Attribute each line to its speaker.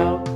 Speaker 1: ciao.